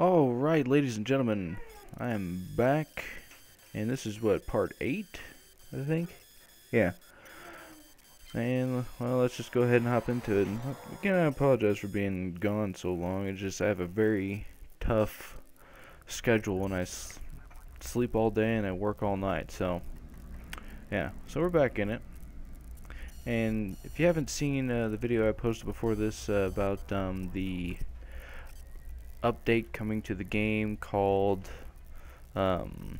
Alright, ladies and gentlemen, I am back, and this is what, part 8, I think? Yeah. And, well, let's just go ahead and hop into it. Again, I apologize for being gone so long, it's just I have a very tough schedule when I sleep all day and I work all night, so, yeah. So we're back in it. And if you haven't seen uh, the video I posted before this uh, about um, the update coming to the game called um,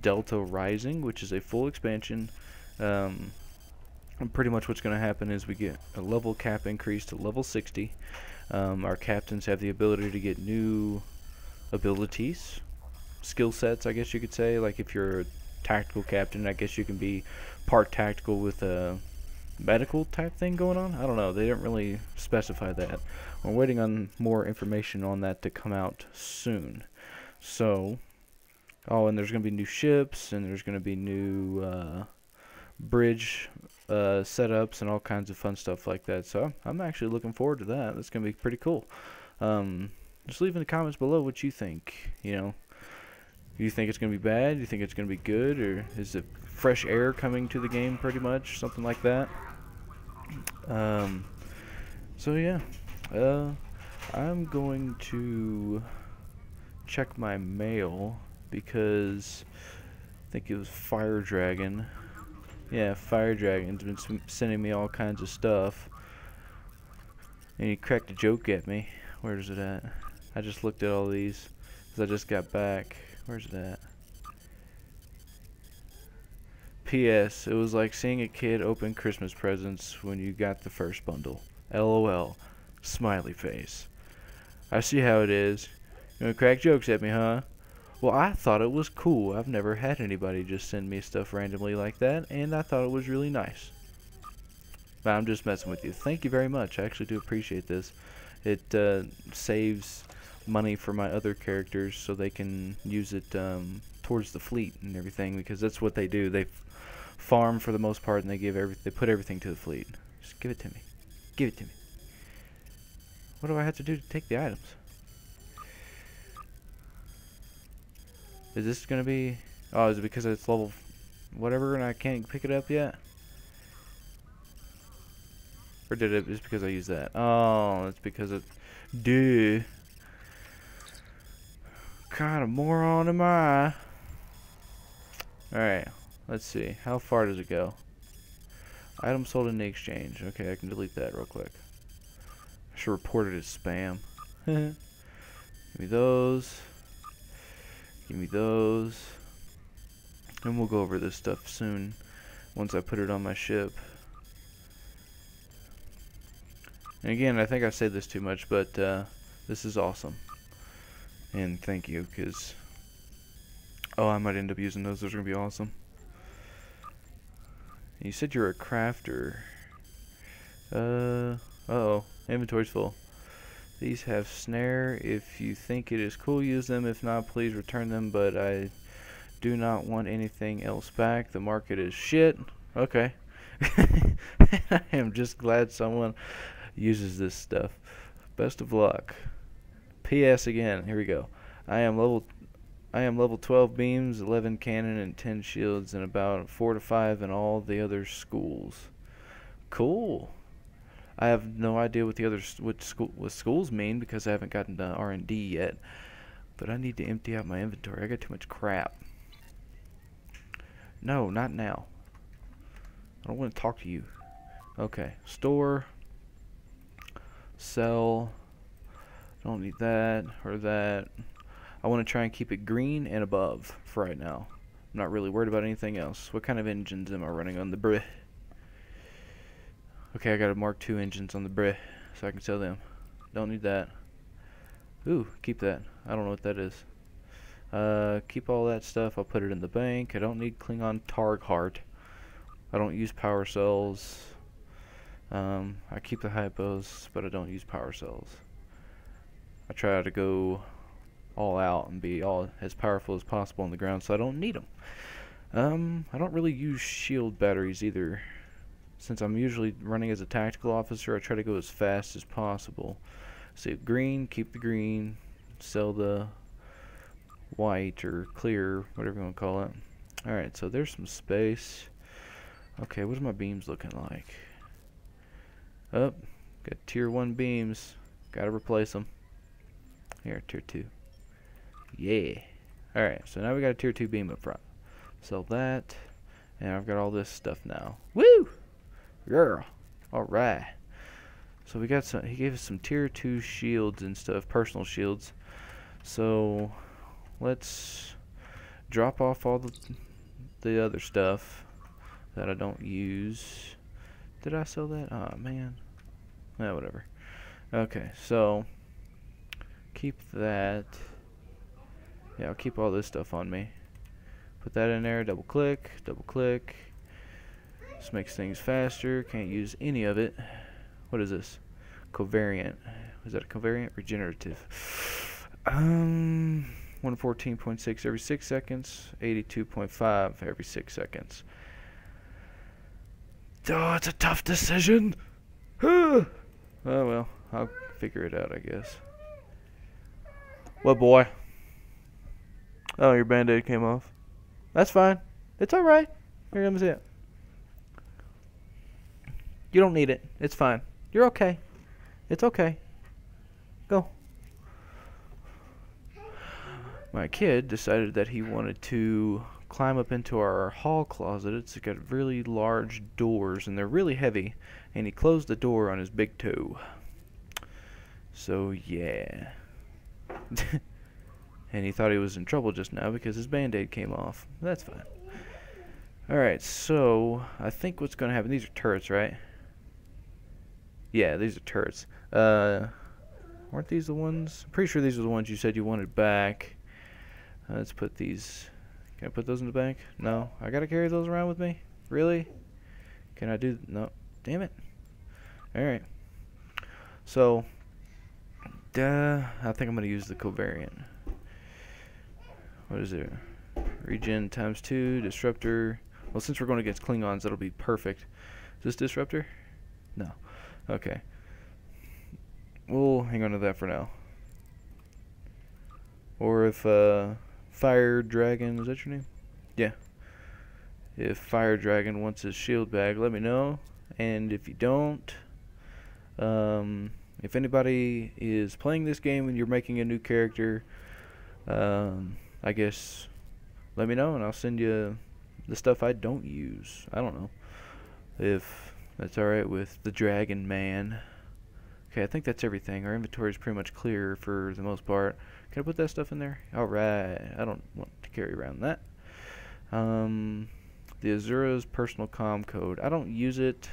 Delta Rising, which is a full expansion. Um, and pretty much what's going to happen is we get a level cap increase to level 60. Um, our captains have the ability to get new abilities, skill sets, I guess you could say. Like if you're a tactical captain, I guess you can be part tactical with a medical type thing going on. I don't know. They didn't really specify that. We're waiting on more information on that to come out soon. So, oh, and there's going to be new ships, and there's going to be new uh, bridge uh, setups, and all kinds of fun stuff like that. So, I'm actually looking forward to that. That's going to be pretty cool. Um, just leave in the comments below what you think. You know, you think it's going to be bad? You think it's going to be good? Or is it fresh air coming to the game pretty much? Something like that. Um, so yeah, uh, I'm going to check my mail because I think it was Fire Dragon. Yeah, Fire Dragon's been sending me all kinds of stuff. And he cracked a joke at me. Where's it at? I just looked at all these because I just got back. Where's it at? P.S. It was like seeing a kid open Christmas presents when you got the first bundle. LOL. Smiley face. I see how it is. You wanna crack jokes at me, huh? Well, I thought it was cool. I've never had anybody just send me stuff randomly like that, and I thought it was really nice. But I'm just messing with you. Thank you very much. I actually do appreciate this. It uh, saves money for my other characters so they can use it um, towards the fleet and everything because that's what they do. They farm for the most part and they give every they put everything to the fleet. Just give it to me. Give it to me. What do I have to do to take the items? Is this gonna be oh is it because it's level whatever and I can't pick it up yet? Or did it just because I used that? Oh, it's because it duh. Kind of moron am I? Alright, let's see. How far does it go? Item sold in the exchange. Okay, I can delete that real quick. I should report it as spam. Give me those. Give me those. And we'll go over this stuff soon once I put it on my ship. And again, I think I say this too much, but uh, this is awesome. And thank you, because... Oh, I might end up using those. Those are going to be awesome. You said you're a crafter. Uh, uh oh Inventory's full. These have snare. If you think it is cool, use them. If not, please return them. But I do not want anything else back. The market is shit. Okay. I am just glad someone uses this stuff. Best of luck. P.S. again. Here we go. I am level I am level 12 beams, 11 cannon, and 10 shields, and about 4 to 5 in all the other schools. Cool. I have no idea what the other what school what schools mean because I haven't gotten to R&D yet. But I need to empty out my inventory. I got too much crap. No, not now. I don't want to talk to you. Okay, store, sell. Don't need that or that. I want to try and keep it green and above for right now. I'm not really worried about anything else. What kind of engines am I running on the Brit? Okay, I got a Mark II engines on the Brit, so I can sell them. Don't need that. Ooh, keep that. I don't know what that is. Uh, keep all that stuff. I'll put it in the bank. I don't need Klingon Targ Heart. I don't use power cells. Um, I keep the hypos, but I don't use power cells. I try to go all out and be all as powerful as possible on the ground, so I don't need them. Um, I don't really use shield batteries either. Since I'm usually running as a tactical officer, I try to go as fast as possible. So green, keep the green. sell the white or clear, whatever you want to call it. Alright, so there's some space. Okay, what are my beams looking like? Oh, got tier 1 beams. Gotta replace them. Here, tier 2. Yeah. Alright, so now we got a tier 2 beam up front. Sell that. And I've got all this stuff now. Woo! Girl. Alright. So we got some, he gave us some tier 2 shields and stuff, personal shields. So, let's drop off all the, the other stuff that I don't use. Did I sell that? Oh, man. Yeah, whatever. Okay, so, keep that. Yeah, I'll keep all this stuff on me. Put that in there, double click, double click. This makes things faster. Can't use any of it. What is this? Covariant. Is that a covariant? Regenerative. Um, 114.6 every 6 seconds. 82.5 every 6 seconds. Oh, it's a tough decision. oh, well. I'll figure it out, I guess. What, boy? Oh, your band-aid came off. That's fine. It's alright. Here comes it. You don't need it. It's fine. You're okay. It's okay. Go. My kid decided that he wanted to climb up into our hall closet. It's got really large doors and they're really heavy. And he closed the door on his big toe. So, yeah. and he thought he was in trouble just now because his band-aid came off. That's fine. Alright, so I think what's going to happen, these are turrets, right? Yeah, these are turrets. Uh, weren't these the ones? I'm pretty sure these are the ones you said you wanted back. Uh, let's put these. Can I put those in the bank? No. I gotta carry those around with me? Really? Can I do? No. Damn it. Alright. So, duh, I think I'm gonna use the covariant. What is it? Regen times two, disruptor. Well, since we're going against Klingons, that'll be perfect. Is this disruptor? No. Okay. We'll hang on to that for now. Or if uh, Fire Dragon, is that your name? Yeah. If Fire Dragon wants his shield bag, let me know. And if you don't, um, if anybody is playing this game and you're making a new character, um, I guess let me know and I'll send you the stuff I don't use. I don't know. If that's alright with the Dragon Man. Okay, I think that's everything. Our inventory is pretty much clear for the most part. Can I put that stuff in there? Alright. I don't want to carry around that. Um, the Azura's personal com code. I don't use it,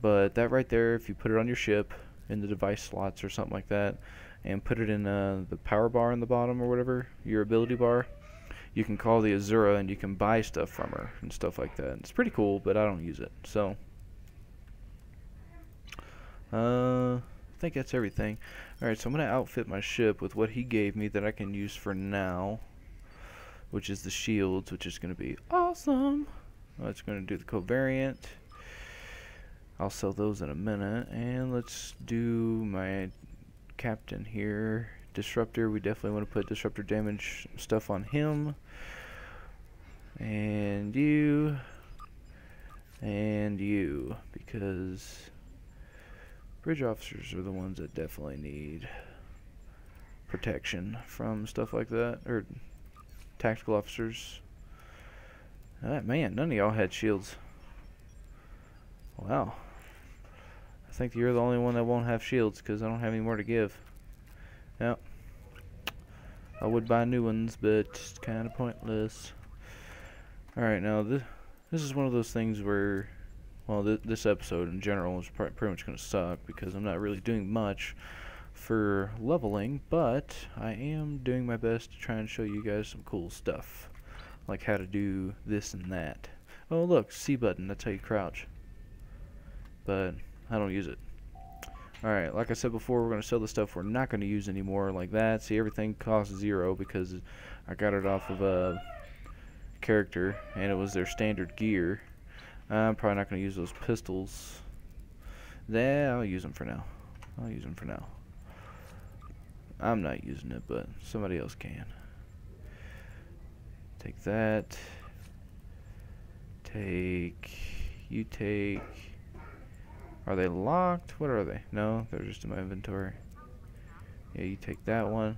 but that right there, if you put it on your ship, in the device slots or something like that, and put it in uh, the power bar in the bottom or whatever, your ability bar, you can call the Azura and you can buy stuff from her and stuff like that. It's pretty cool, but I don't use it. So, uh, I think that's everything. Alright, so I'm going to outfit my ship with what he gave me that I can use for now. Which is the shields, which is going to be awesome. Well, it's going to do the covariant. I'll sell those in a minute. And let's do my captain here. Disruptor, we definitely want to put disruptor damage stuff on him. And you. And you. Because Bridge officers are the ones that definitely need protection from stuff like that, or tactical officers. Ah, man, none of y'all had shields. Wow. I think you're the only one that won't have shields because I don't have any more to give. Yep. I would buy new ones, but it's kind of pointless. Alright, now this, this is one of those things where well, th this episode in general is pr pretty much going to suck because I'm not really doing much for leveling, but I am doing my best to try and show you guys some cool stuff, like how to do this and that. Oh, look, C button, that's how you crouch. But I don't use it. Alright, like I said before, we're going to sell the stuff we're not going to use anymore, like that. See, everything costs zero because I got it off of a character, and it was their standard gear. I'm probably not going to use those pistols. Yeah, I'll use them for now. I'll use them for now. I'm not using it, but somebody else can. Take that. Take. You take. Are they locked? What are they? No, they're just in my inventory. Yeah, you take that one.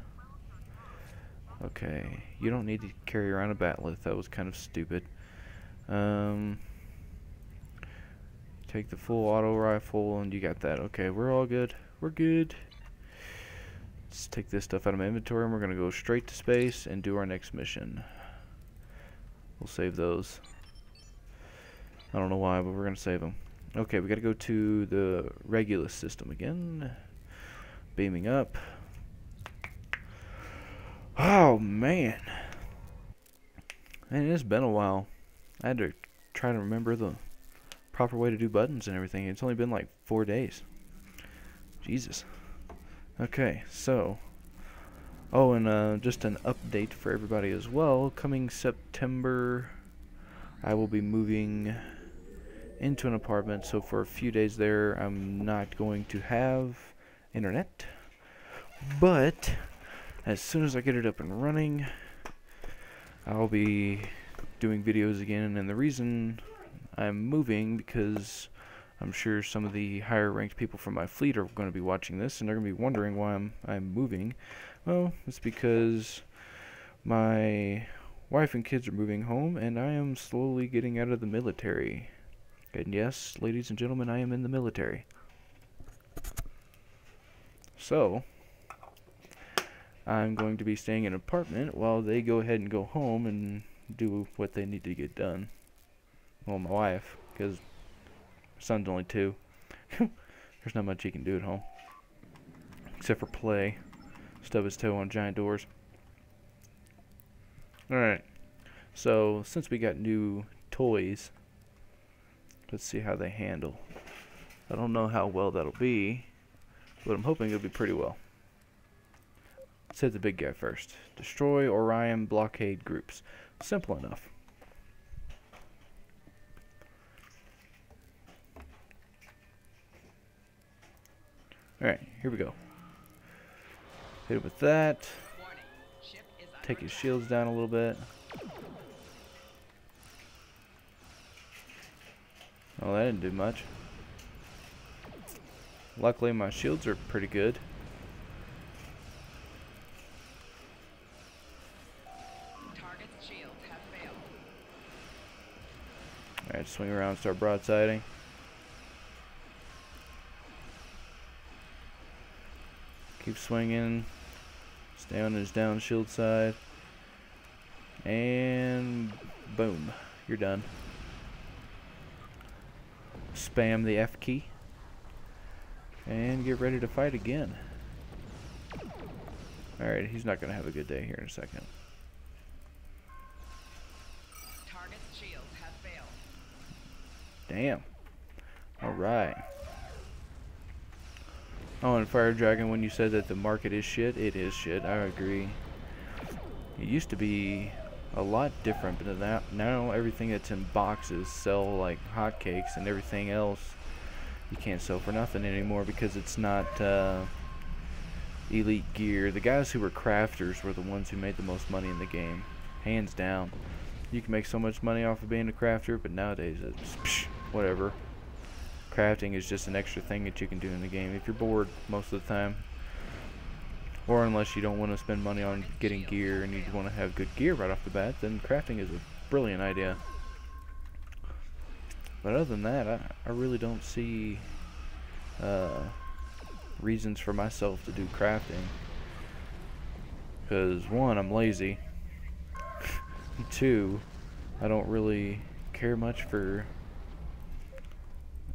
Okay, you don't need to carry around a bat'leth. That was kind of stupid. Um, take the full auto rifle, and you got that. Okay, we're all good. We're good. Let's take this stuff out of my inventory, and we're gonna go straight to space and do our next mission. We'll save those. I don't know why, but we're gonna save them. Okay, we gotta go to the Regulus system again. Beaming up. Oh man. Man, it's been a while. I had to try to remember the proper way to do buttons and everything. It's only been like four days. Jesus. Okay, so. Oh, and uh, just an update for everybody as well. Coming September, I will be moving into an apartment. So for a few days there, I'm not going to have internet. But as soon as I get it up and running, I'll be doing videos again. And the reason I'm moving because I'm sure some of the higher ranked people from my fleet are going to be watching this and they're going to be wondering why I'm I'm moving. Well, it's because my wife and kids are moving home and I am slowly getting out of the military. And yes, ladies and gentlemen, I am in the military. So, I'm going to be staying in an apartment while they go ahead and go home and do what they need to get done. Well, my wife, because son's only two. There's not much he can do at home. Except for play. Stub his toe on giant doors. Alright. So, since we got new toys, let's see how they handle. I don't know how well that'll be, but I'm hoping it'll be pretty well. Let's hit the big guy first. Destroy Orion blockade groups. Simple enough. Alright, here we go. Hit it with that. Take his shields down a little bit. Oh, that didn't do much. Luckily, my shields are pretty good. Alright, swing around, start broadsiding. Keep swinging. Stay on his down shield side. And boom. You're done. Spam the F key. And get ready to fight again. Alright, he's not going to have a good day here in a second. Damn. Alright. Oh, and Fire Dragon, when you said that the market is shit, it is shit. I agree. It used to be a lot different, but now, everything that's in boxes sell like hotcakes, and everything else you can't sell for nothing anymore because it's not uh, elite gear. The guys who were crafters were the ones who made the most money in the game, hands down. You can make so much money off of being a crafter, but nowadays it's psh, whatever. Crafting is just an extra thing that you can do in the game if you're bored most of the time. Or unless you don't want to spend money on getting gear and you want to have good gear right off the bat, then crafting is a brilliant idea. But other than that, I, I really don't see uh, reasons for myself to do crafting. Because, one, I'm lazy. Two, I don't really care much for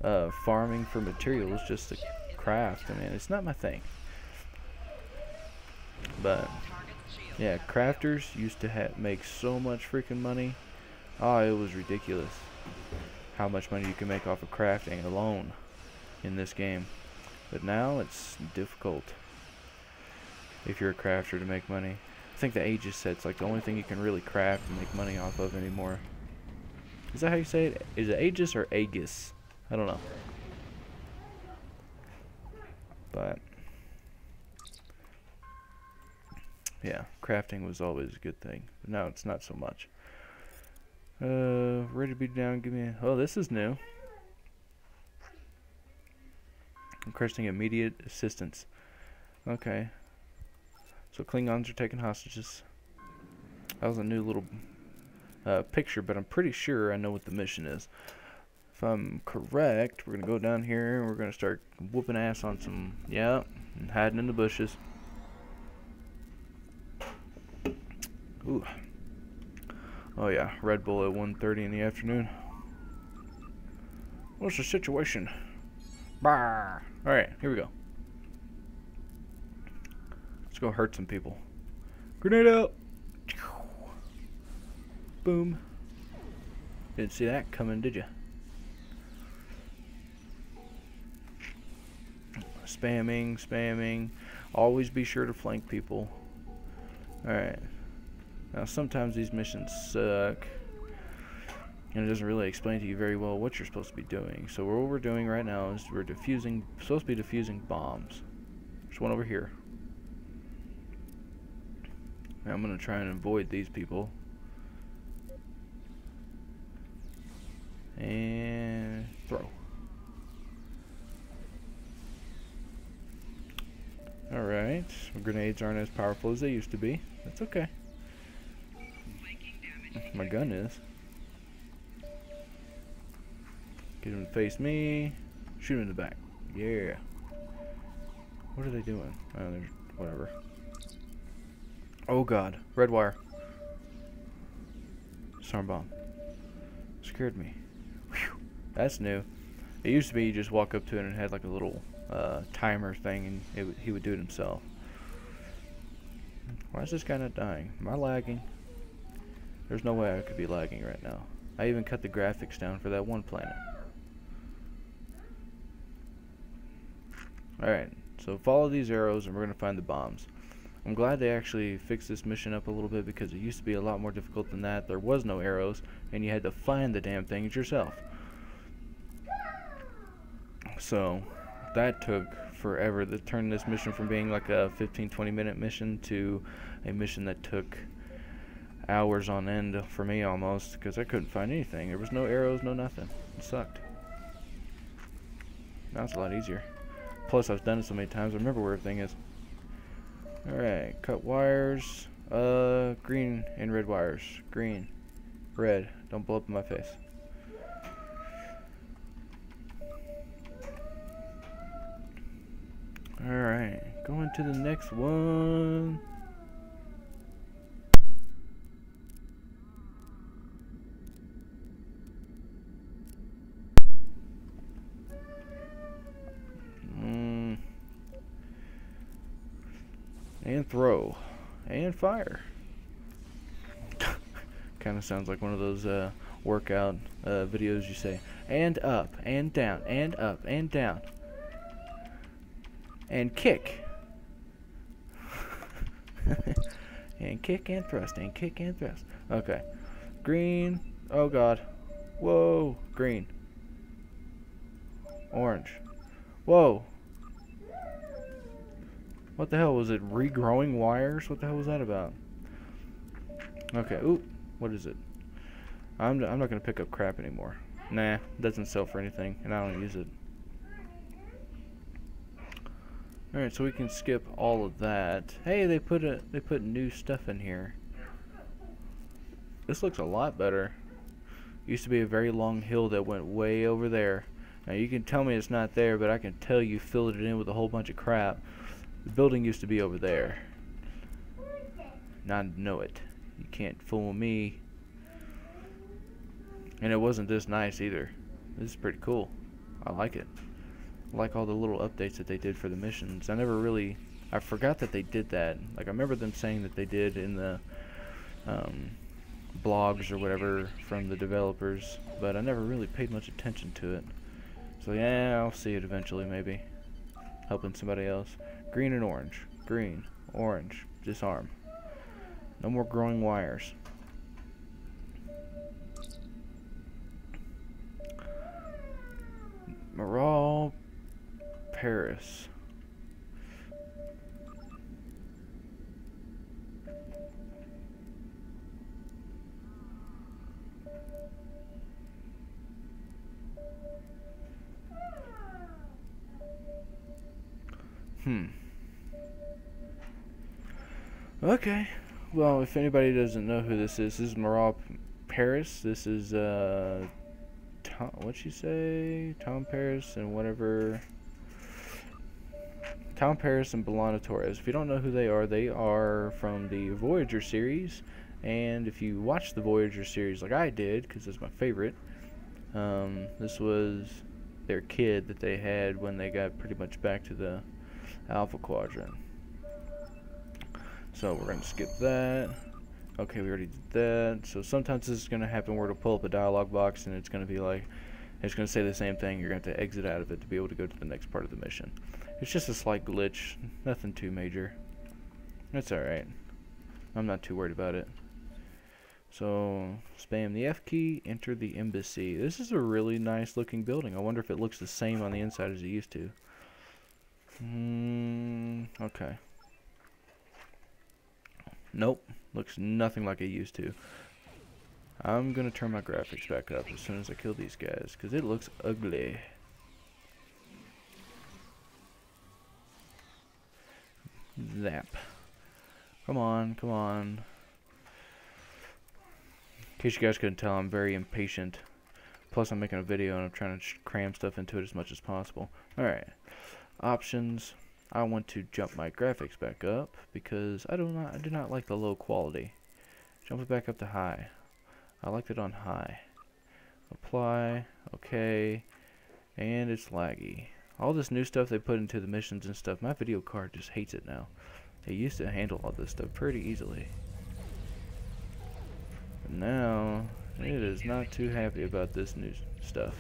uh, farming for materials just to craft. I mean, it's not my thing. But yeah, crafters used to make so much freaking money. Oh, it was ridiculous how much money you can make off of crafting alone in this game. But now it's difficult if you're a crafter to make money. I think the Aegis set's like the only thing you can really craft and make money off of anymore. Is that how you say it? Is it Aegis or Aegis? I don't know. But yeah, crafting was always a good thing. But now it's not so much. Uh, ready to be down, give me a, oh, this is new. Requesting immediate assistance. Okay. So Klingons are taking hostages. That was a new little uh, picture, but I'm pretty sure I know what the mission is. If I'm correct, we're going to go down here and we're going to start whooping ass on some, yeah, and hiding in the bushes. Ooh. Oh yeah, Red Bull at 1.30 in the afternoon. What's the situation? Bah! Alright, here we go. Let's go hurt some people. Grenade out! Boom. Didn't see that coming, did you? Spamming, spamming. Always be sure to flank people. Alright. Now sometimes these missions suck. And it doesn't really explain to you very well what you're supposed to be doing. So what we're doing right now is we're diffusing, supposed to be defusing bombs. There's one over here. Now I'm going to try and avoid these people. And throw. Alright, grenades aren't as powerful as they used to be. That's okay. My gun is. Get him to face me. Shoot him in the back. Yeah. What are they doing? Oh, whatever. Oh god. Red wire. Storm bomb. Scared me. Whew. That's new. It used to be you just walk up to it and it had like a little uh, timer thing and he would do it himself. Why is this guy not dying? Am I lagging? There's no way I could be lagging right now. I even cut the graphics down for that one planet. Alright, so follow these arrows and we're going to find the bombs. I'm glad they actually fixed this mission up a little bit because it used to be a lot more difficult than that. There was no arrows and you had to find the damn things yourself. So, that took forever to turn this mission from being like a 15-20 minute mission to a mission that took hours on end for me almost because I couldn't find anything. There was no arrows, no nothing. It sucked. Now it's a lot easier. Plus, I've done it so many times, I remember where everything is. Alright, cut wires. Uh, green and red wires. Green. Red. Don't blow up in my face. Alright, going to the next one. And throw. And fire. kind of sounds like one of those uh, workout uh, videos you say and up and down and up and down. And kick. And kick and thrust and kick and thrust. Okay. Green. Oh god. Whoa. Green. Orange. Whoa what the hell was it? Regrowing wires? What the hell was that about? Okay. Ooh. What is it? I'm I'm not gonna pick up crap anymore. Nah, doesn't sell for anything, and I don't use it. All right, so we can skip all of that. Hey, they put a they put new stuff in here. This looks a lot better. Used to be a very long hill that went way over there. Now you can tell me it's not there, but I can tell you filled it in with a whole bunch of crap. The building used to be over there. Now I know it. You can't fool me. And it wasn't this nice either. This is pretty cool. I like it. I like all the little updates that they did for the missions. I never really... I forgot that they did that. Like, I remember them saying that they did in the um, blogs or whatever from the developers, but I never really paid much attention to it. So yeah, I'll see it eventually, maybe. Helping somebody else. Green and orange. Green, orange, disarm. No more growing wires. Miral, Paris. Hmm. Okay. Well, if anybody doesn't know who this is, this is Miral Paris. This is, uh, Tom, what'd she say? Tom Paris and whatever. Tom Paris and B'Elanna Torres. If you don't know who they are, they are from the Voyager series. And if you watch the Voyager series like I did, because it's my favorite, um, this was their kid that they had when they got pretty much back to the Alpha Quadrant. So we're going to skip that. Okay, we already did that. So sometimes this is going to happen where it'll pull up a dialog box and it's going to be like, it's going to say the same thing. You're going to have to exit out of it to be able to go to the next part of the mission. It's just a slight glitch. Nothing too major. That's alright. I'm not too worried about it. So, spam the F key, enter the embassy. This is a really nice looking building. I wonder if it looks the same on the inside as it used to. Hmm, okay. Nope, looks nothing like it used to. I'm gonna turn my graphics back up as soon as I kill these guys, because it looks ugly. Zap. Come on, come on. In case you guys couldn't tell, I'm very impatient. Plus, I'm making a video and I'm trying to cram stuff into it as much as possible. Alright. Options. I want to jump my graphics back up because I do not I do not like the low quality. Jump it back up to high. I liked it on high. Apply. Okay. And it's laggy. All this new stuff they put into the missions and stuff, my video card just hates it now. It used to handle all this stuff pretty easily. But now, it is not too happy about this new stuff.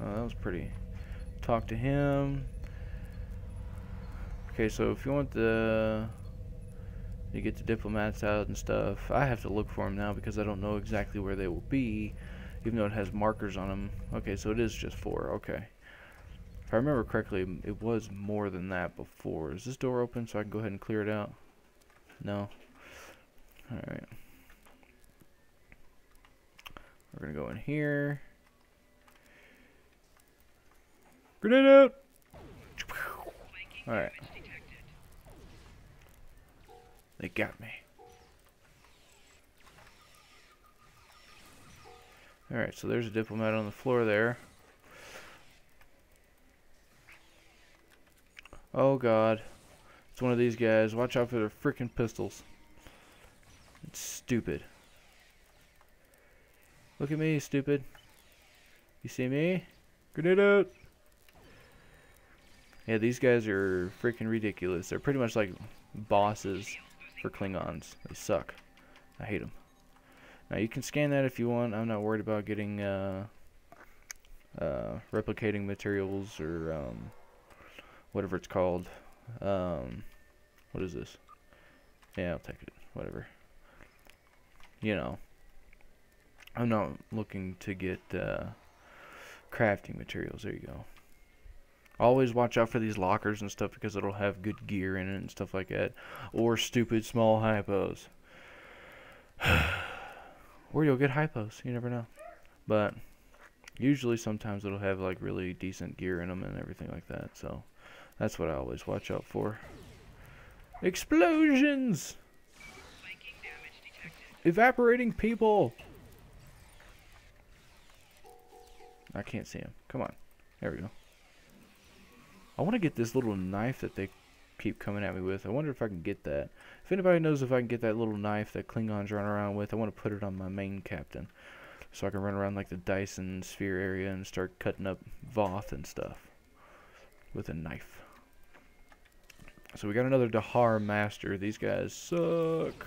Oh, that was pretty. Talk to him. Okay, so if you want the you get the diplomats out and stuff, I have to look for them now because I don't know exactly where they will be even though it has markers on them. Okay, so it is just four. Okay. If I remember correctly, it was more than that before. Is this door open so I can go ahead and clear it out? No. Alright. We're going to go in here. Grenade out! Alright. They got me. Alright, so there's a diplomat on the floor there. Oh god. It's one of these guys. Watch out for their freaking pistols. It's stupid. Look at me, stupid. You see me? Grenade out! Yeah, these guys are freaking ridiculous. They're pretty much like bosses for Klingons. They suck. I hate them. Now you can scan that if you want. I'm not worried about getting uh, uh, replicating materials or um, whatever it's called. Um, what is this? Yeah, I'll take it. Whatever. You know. I'm not looking to get uh, crafting materials. There you go. Always watch out for these lockers and stuff because it'll have good gear in it and stuff like that. Or stupid small hypos. Or you'll get hypos. You never know. But usually sometimes it'll have like really decent gear in them and everything like that. So that's what I always watch out for. Explosions! Evaporating people! I can't see him. Come on. There we go. I want to get this little knife that they keep coming at me with. I wonder if I can get that. If anybody knows if I can get that little knife that Klingons run around with, I want to put it on my main captain. So I can run around like the Dyson sphere area and start cutting up Voth and stuff with a knife. So we got another Dahar Master. These guys suck.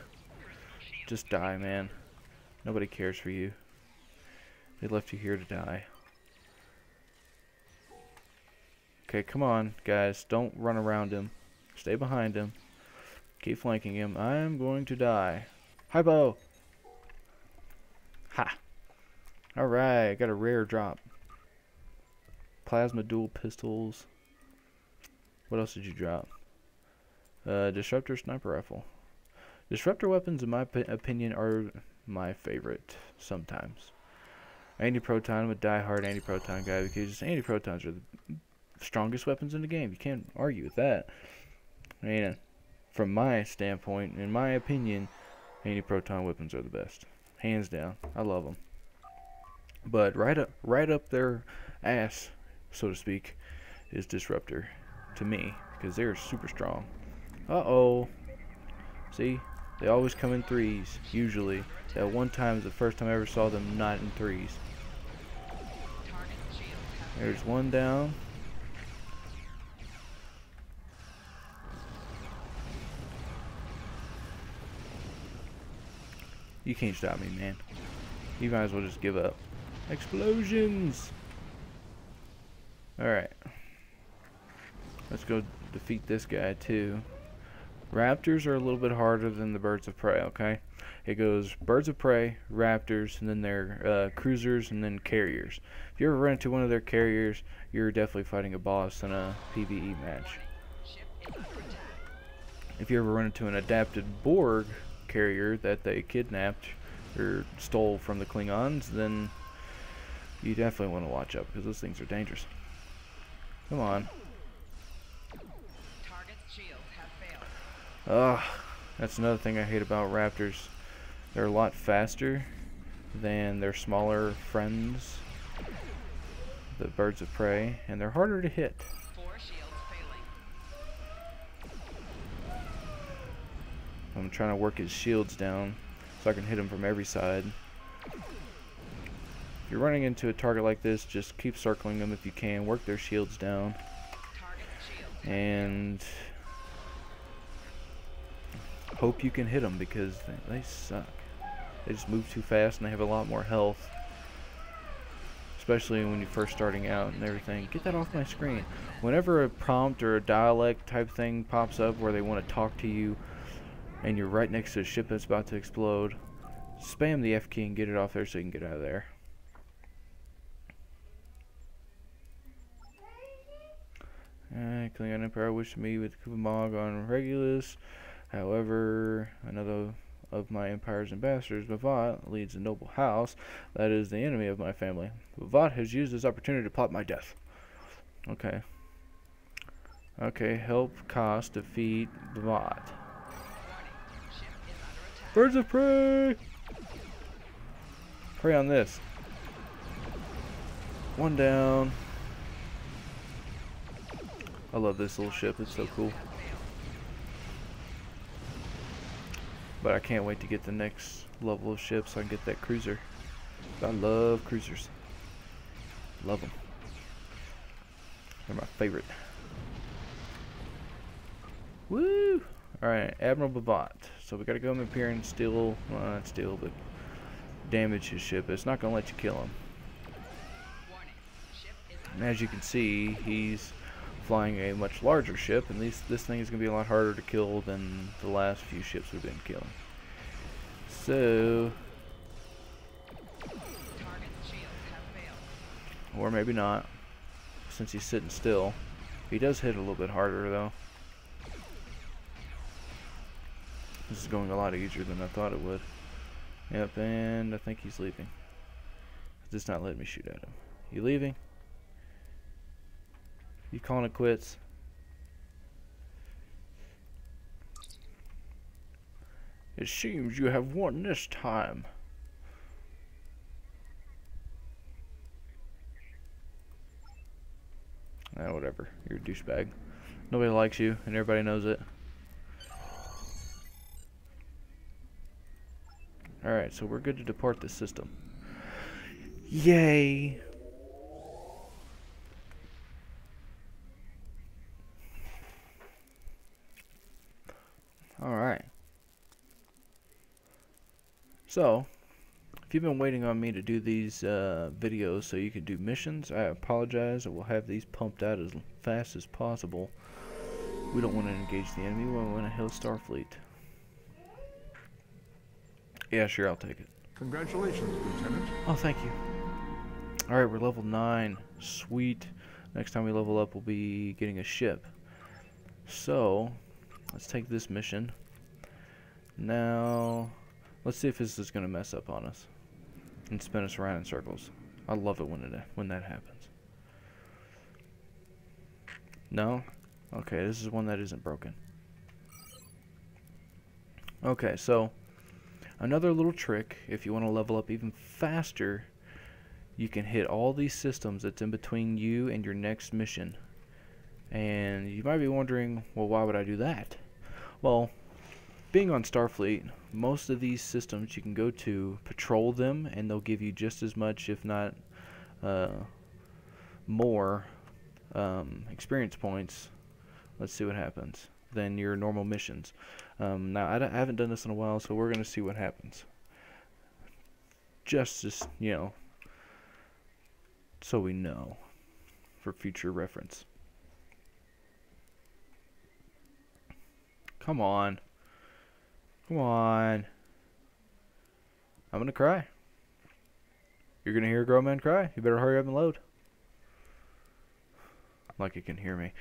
Just die, man. Nobody cares for you. They left you here to die. Okay, come on, guys. Don't run around him. Stay behind him. Keep flanking him. I'm going to die. Hypo! Ha! Alright, got a rare drop. Plasma dual pistols. What else did you drop? Uh, Disruptor Sniper Rifle. Disruptor weapons, in my opinion, are my favorite sometimes. Anti-proton, I'm a die-hard anti-proton guy because anti-protons are the strongest weapons in the game. You can't argue with that. I mean, from my standpoint, in my opinion, anti-proton weapons are the best, hands down. I love them. But right up, right up their ass, so to speak, is disruptor to me because they're super strong. Uh oh. See, they always come in threes. Usually, that one time is the first time I ever saw them not in threes. There's one down. You can't stop me, man. You might as well just give up. Explosions! Alright. Let's go defeat this guy, too. Raptors are a little bit harder than the birds of prey, okay? It goes birds of prey, raptors, and then their uh, cruisers, and then carriers. If you ever run into one of their carriers, you're definitely fighting a boss in a PvE match. If you ever run into an adapted Borg carrier that they kidnapped or stole from the Klingons, then you definitely want to watch out because those things are dangerous. Come on. Ugh, that's another thing I hate about Raptors. They're a lot faster than their smaller friends, the birds of prey, and they're harder to hit. I'm trying to work his shields down so I can hit him from every side. If you're running into a target like this, just keep circling them if you can. Work their shields down. And hope you can hit them because they, they suck. They just move too fast and they have a lot more health. Especially when you're first starting out and everything. Get that off my screen. Whenever a prompt or a dialect type thing pops up where they want to talk to you and you're right next to a ship that's about to explode, spam the F key and get it off there so you can get out of there. Alright, Klingon Empire wish to meet with Kupamog on Regulus. However, another of my empire's ambassadors, B'vat, leads a noble house that is the enemy of my family. B'vat has used this opportunity to plot my death. Okay. Okay, help Koss defeat B'vat. Birds of prey! Prey on this. One down. I love this little ship, it's so cool. But I can't wait to get the next level of ship so I can get that cruiser. I love cruisers. Love them. They're my favorite. Woo! Alright, Admiral B'vat. So we gotta go up here and steal, well not steal, but damage his ship. It's not gonna let you kill him. And as you can see, he's flying a much larger ship, and these, this thing is going to be a lot harder to kill than the last few ships we've been killing. So... Or maybe not, since he's sitting still. He does hit a little bit harder, though. This is going a lot easier than I thought it would. Yep, and I think he's leaving. It's not letting me shoot at him. You leaving? You calling it quits? It seems you have won this time. Ah, whatever. You're a douchebag. Nobody likes you, and everybody knows it. Alright, so we're good to depart the system. Yay! Alright. So, if you've been waiting on me to do these uh, videos so you can do missions, I apologize. I will have these pumped out as fast as possible. We don't want to engage the enemy. We want to hail Starfleet. Yeah, sure, I'll take it. Congratulations, Lieutenant. Oh, thank you. Alright, we're level 9. Sweet. Next time we level up, we'll be getting a ship. So, let's take this mission. Now, let's see if this is going to mess up on us and spin us around in circles. I love it when it when that happens. No? Okay, this is one that isn't broken. Okay, so another little trick if you want to level up even faster you can hit all these systems that's in between you and your next mission. And you might be wondering well why would I do that? Well being on Starfleet most of these systems you can go to patrol them and they'll give you just as much if not uh, more um, experience points. Let's see what happens. Than your normal missions um, now I, I haven't done this in a while so we're gonna see what happens just as you know so we know for future reference. Come on. Come on. I'm gonna cry. You're gonna hear a grown man cry. You better hurry up and load. Like it can hear me.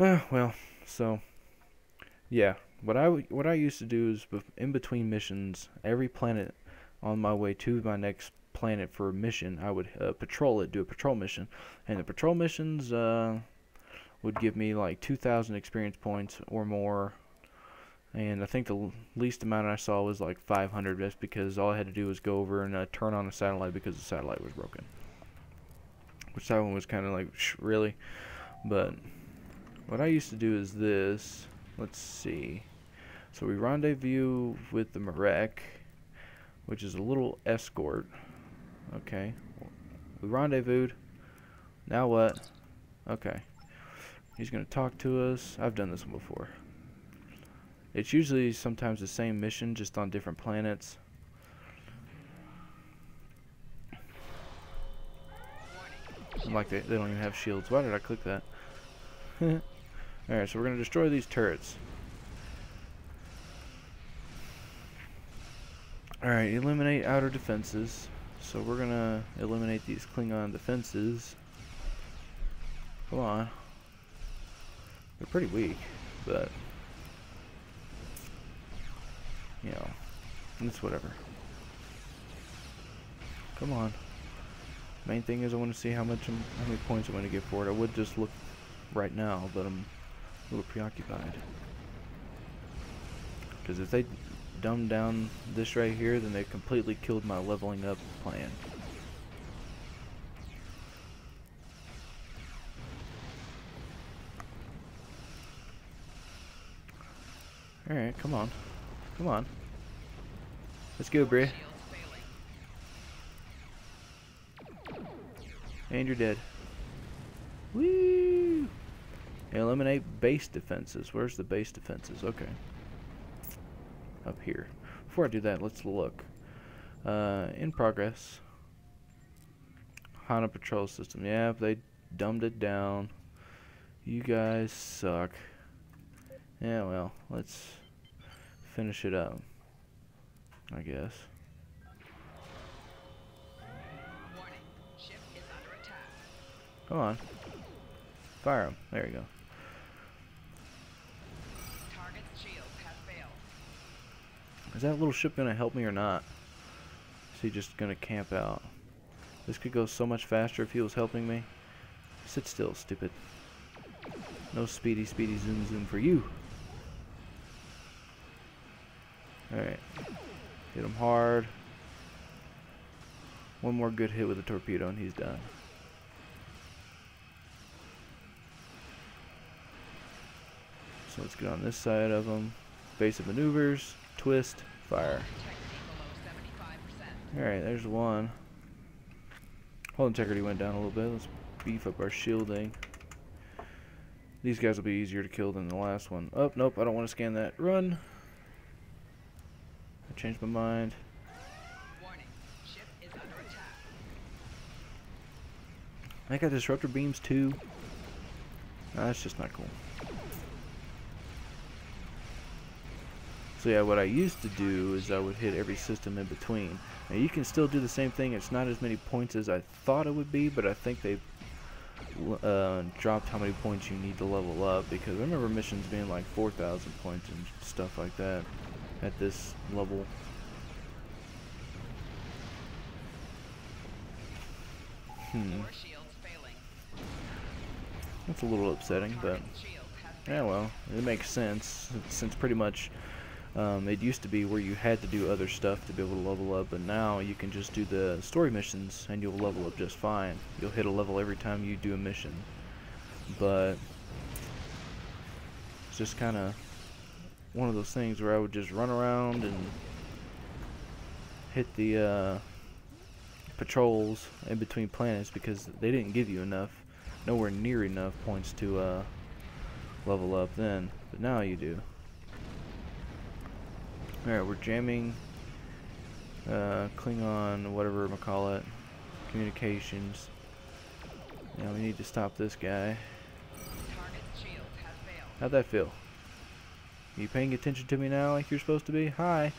Uh, well, so yeah, what I what I used to do is in between missions, every planet on my way to my next planet for a mission, I would uh, patrol it, do a patrol mission, and the patrol missions uh, would give me like 2,000 experience points or more. And I think the least amount I saw was like 500, just because all I had to do was go over and uh, turn on a satellite because the satellite was broken. Which that one was kind of like, really? But what I used to do is this. Let's see. So we rendezvous with the Marek, which is a little escort. Okay. We rendezvoused. Now what? Okay. He's going to talk to us. I've done this one before. It's usually sometimes the same mission, just on different planets. like they, they don't even have shields. Why did I click that? Alright, so we're going to destroy these turrets. Alright, eliminate outer defenses. So we're gonna eliminate these Klingon defenses. Come on. They're pretty weak, but you know, it's whatever. Come on. Main thing is I want to see how much how many points I'm going to get for it. I would just look right now, but I'm a little preoccupied. Because if they dumb down this right here, then they completely killed my leveling up plan. Alright, come on. Come on. Let's go, Bri. And you're dead. Woo! Eliminate base defenses. Where's the base defenses? Okay up here. Before I do that, let's look. Uh, in progress. HANA Patrol System. Yeah, they dumbed it down. You guys suck. Yeah, well, let's finish it up. I guess. Come on. Fire him. There you go. Is that little ship going to help me or not? Is he just going to camp out? This could go so much faster if he was helping me. Sit still, stupid. No speedy, speedy, zoom, zoom for you. Alright. Hit him hard. One more good hit with a torpedo and he's done. So let's get on this side of him. Basic maneuvers twist, fire. Alright, there's one. Hull integrity went down a little bit. Let's beef up our shielding. These guys will be easier to kill than the last one. Oh, nope, I don't want to scan that. Run! I changed my mind. I got disruptor beams too. that's just not cool. So yeah, what I used to do is I would hit every system in between. Now you can still do the same thing. It's not as many points as I thought it would be, but I think they l- uh, dropped how many points you need to level up because I remember missions being like 4,000 points and stuff like that at this level. Hmm. That's a little upsetting, but Target's shield has yeah, well, it makes sense since pretty much um, it used to be where you had to do other stuff to be able to level up, but now you can just do the story missions and you'll level up just fine. You'll hit a level every time you do a mission, but it's just kind of one of those things where I would just run around and hit the uh, patrols in between planets because they didn't give you enough, nowhere near enough points to uh, level up then, but now you do. Alright, we're jamming uh, Klingon, whatever we call it, communications. Now we need to stop this guy. Target's shield has failed. How'd that feel? you paying attention to me now like you're supposed to be? Hi.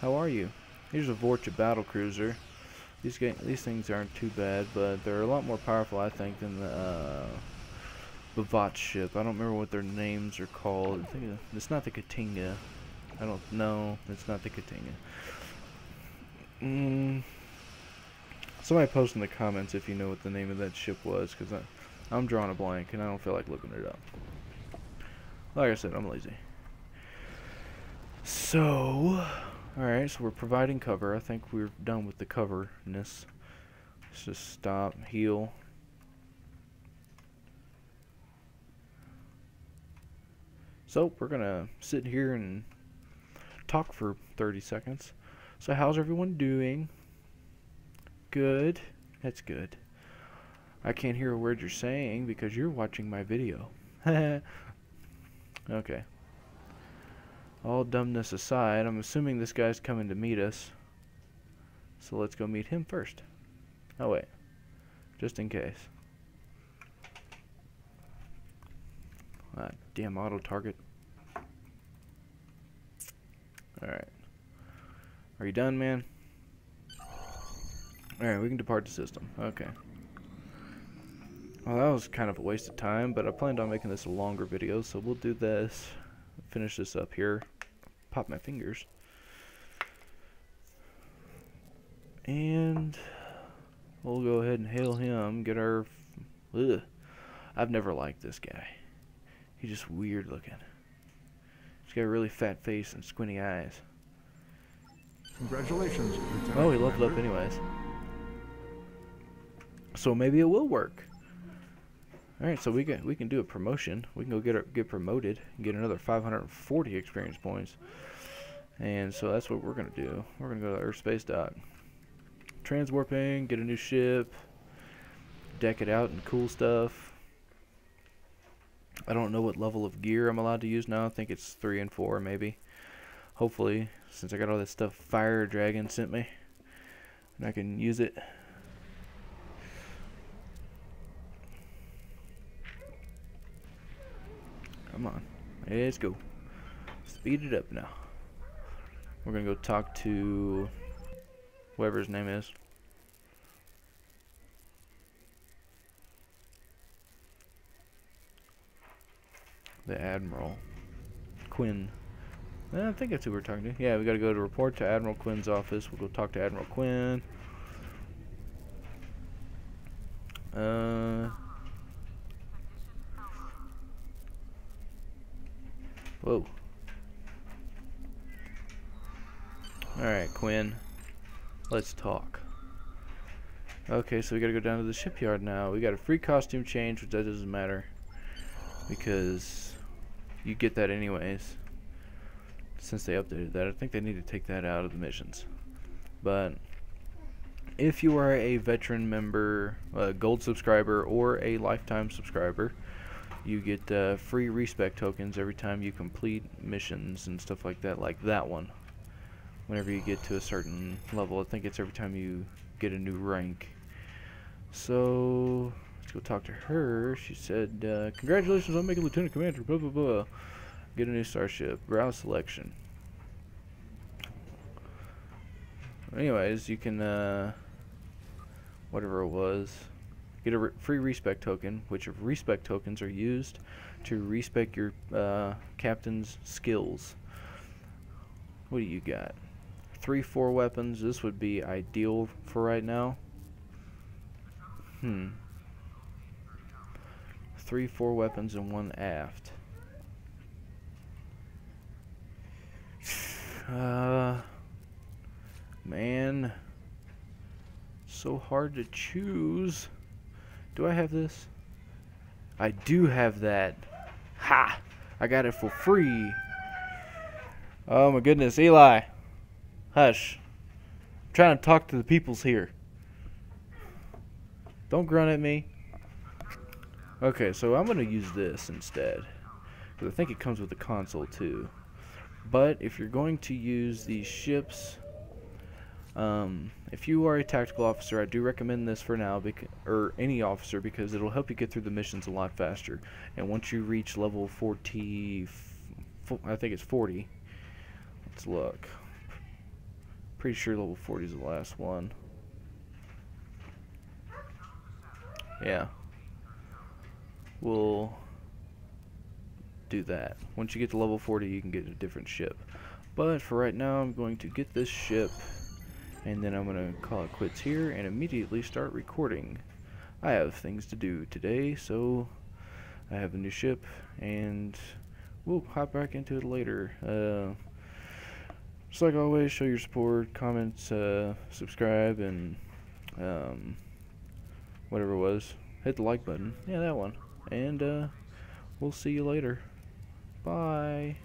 How are you? Here's a Vorcha battle cruiser. These these things aren't too bad, but they're a lot more powerful, I think, than the uh, B'vat ship. I don't remember what their names are called. I think it's not the K't'inga. I don't know. It's not the K't'inga. Mm. Somebody post in the comments if you know what the name of that ship was, because I'm drawing a blank and I don't feel like looking it up. Like I said, I'm lazy. So, alright, so we're providing cover. I think we're done with the coverness. Let's just stop, heal. So, we're gonna sit here and talk for 30 seconds. So, how's everyone doing? Good. That's good. I can't hear a word you're saying because you're watching my video. okay. All dumbness aside, I'm assuming this guy's coming to meet us. So let's go meet him first. Oh wait. Just in case. Ah, damn auto target. Alright. Are you done, man? Alright, we can depart the system. Okay. Well, that was kind of a waste of time, but I planned on making this a longer video, so we'll do this. Finish this up here. Pop my fingers. And we'll go ahead and hail him, get our... Ugh. I've never liked this guy. He's just weird looking. He's got a really fat face and squinty eyes. Congratulations, Lieutenant Oh, he leveled up anyways. So maybe it will work. All right, so we can we can do a promotion. We can go get our, get promoted, and get another 540 experience points. And so that's what we're gonna do. We're gonna go to Earth Space Dock, transwarping, get a new ship, deck it out and cool stuff. I don't know what level of gear I'm allowed to use now. I think it's three and four, maybe. Hopefully, since I got all this stuff Fire Dragon sent me, and I can use it. Come on, let's go. Speed it up now. We're gonna go talk to whoever his name is. The Admiral. Quinn. Eh, I think that's who we're talking to. Yeah, we gotta go to report to Admiral Quinn's office. We'll go talk to Admiral Quinn. Uh. Whoa. Alright, Quinn. Let's talk. Okay, so we gotta go down to the shipyard now. We got a free costume change, which that doesn't matter. Because you get that anyways. Since they updated that. I think they need to take that out of the missions. But if you are a veteran member, a gold subscriber, or a lifetime subscriber, you get uh, free respec tokens every time you complete missions and stuff like that, like that one. Whenever you get to a certain level, I think it's every time you get a new rank. So go talk to her. She said, uh, "Congratulations on making lieutenant commander." Blah blah blah. Get a new starship. Browse selection. Anyways, you can uh, whatever it was. get a re free respec token, which of respec tokens are used to respect your uh, captain's skills. What do you got? Three, four weapons. This would be ideal for right now. Hmm. Three, four weapons and one aft. Uh, man, so hard to choose. Do I have this? I do have that. Ha! I got it for free. Oh my goodness, Eli. Hush. I'm trying to talk to the peoples here. Don't grunt at me. Okay, so I'm going to use this instead. Because I think it comes with the console too. But if you're going to use these ships, um, if you are a tactical officer, I do recommend this for now, or any officer, because it'll help you get through the missions a lot faster. And once you reach level 40, I think it's 40. Let's look. Pretty sure level 40 is the last one. Yeah. We'll do that. Once you get to level 40, you can get a different ship. But for right now, I'm going to get this ship, and then I'm going to call it quits here and immediately start recording. I have things to do today, so I have a new ship, and we'll hop back into it later. Uh, just like always, show your support, comment, uh, subscribe, and um, whatever it was. Hit the like button. Yeah, that one. And uh, we'll see you later. Bye.